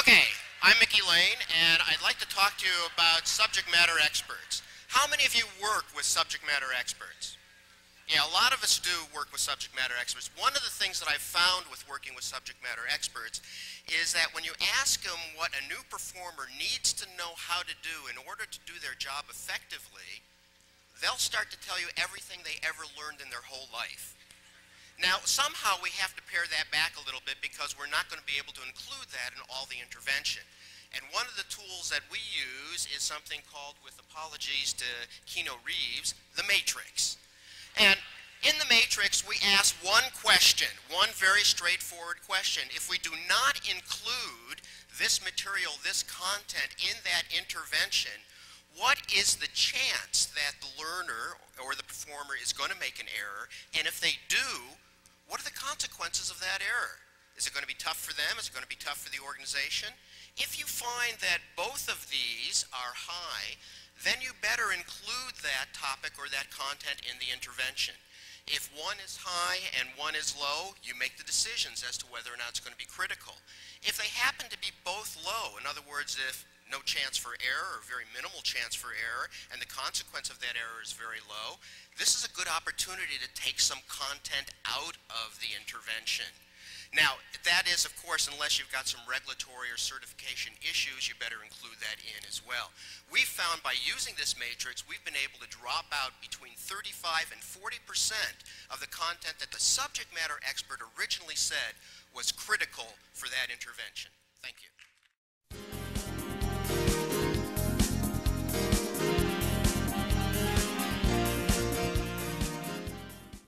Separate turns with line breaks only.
Okay, I'm Mickey Lane, and I'd like to talk to you about subject matter experts. How many of you work with subject matter experts? Yeah, a lot of us do work with subject matter experts. One of the things that I've found with working with subject matter experts is that when you ask them what a new performer needs to know how to do in order to do their job effectively, they'll start to tell you everything they ever learned in their whole life. Now, somehow we have to pare that back a little bit because we're not going to be able to include that in all the intervention. And one of the tools that we use is something called, with apologies to Keanu Reeves, the matrix. And in the matrix, we ask one question, one very straightforward question. If we do not include this material, this content in that intervention, what is the chance that the learner or the performer is going to make an error? And if they do, what are the consequences of that error? Is it going to be tough for them? Is it going to be tough for the organization? If you find that both of these are high, then you better include that topic or that content in the intervention. If one is high and one is low, you make the decisions as to whether or not it's going to be critical. If they happen to be both low, in other words, if no chance for error or very minimal chance for error, and the consequence of that error is very low, this is a good opportunity to take some content out of the intervention. Now, that is, of course, unless you've got some regulatory or certification issues, you better include that in as well. We found by using this matrix, we've been able to drop out between 35 and 40% of the content that the subject matter expert originally said was critical for that intervention. Thank you.